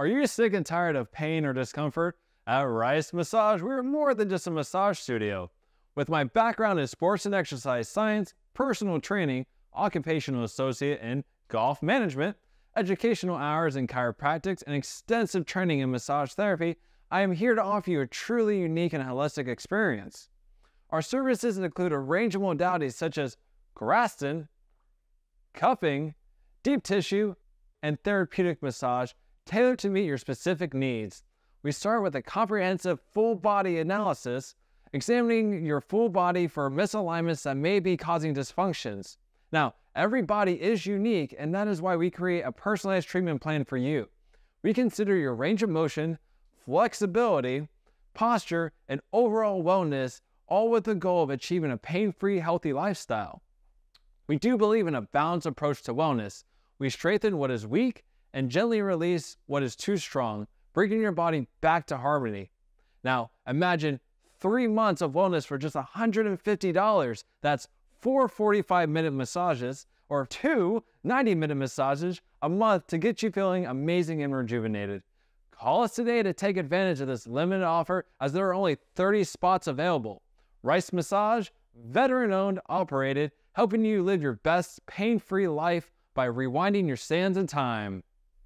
Are you sick and tired of pain or discomfort? At RYST Massage, we're more than just a massage studio. With my background in sports and exercise science, personal training, occupational associate, and golf management, educational hours in chiropractics, and extensive training in massage therapy, I am here to offer you a truly unique and holistic experience. Our services include a range of modalities such as Graston, cupping, deep tissue, and therapeutic massage tailored to meet your specific needs. We start with a comprehensive full body analysis, examining your full body for misalignments that may be causing dysfunctions. Now, every body is unique, and that is why we create a personalized treatment plan for you. We consider your range of motion, flexibility, posture, and overall wellness, all with the goal of achieving a pain free, healthy lifestyle. We do believe in a balanced approach to wellness. We strengthen what is weak and gently release what is too strong, bringing your body back to harmony. Now, imagine three months of wellness for just $150. That's four 45 minute massages or two 90 minute massages a month to get you feeling amazing and rejuvenated. Call us today to take advantage of this limited offer as there are only 30 spots available. RYST Massage, veteran owned, operated, helping you live your best pain free life by rewinding your sands in time.